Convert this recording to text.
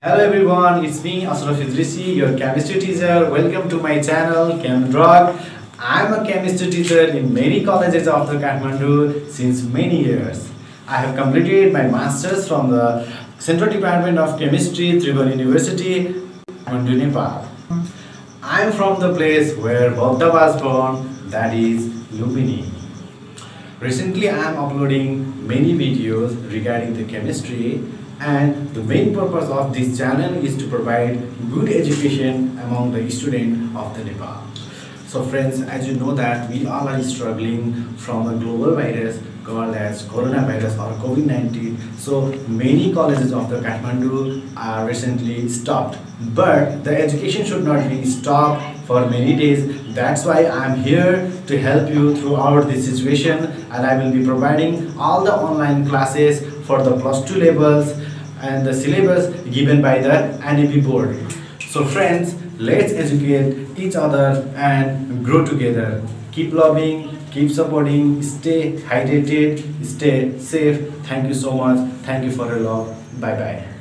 Hello everyone, it's me Asraph Idrishee, your chemistry teacher. Welcome to my channel ChemDrug. I'm a chemistry teacher in many colleges of the Kathmandu since many years. I have completed my masters from the Central Department of Chemistry, Tribhuvan University, Kathmandu, Nepal. I'm from the place where Buddha was born, that is Lumbini. Recently I am uploading many videos regarding the chemistry and the main purpose of this channel is to provide good education among the student of the Nepal. So friends, as you know that we all are struggling from a global virus called as coronavirus or COVID-19. So many colleges of the Kathmandu are recently stopped. But the education should not be stopped for many days. That's why I'm here to help you throughout this situation and I will be providing all the online classes for the plus two levels and the syllabus given by the NEB board. So friends, let's educate each other and grow together. Keep loving, keep supporting, stay hydrated, stay safe. Thank you so much. Thank you for your love. Bye bye.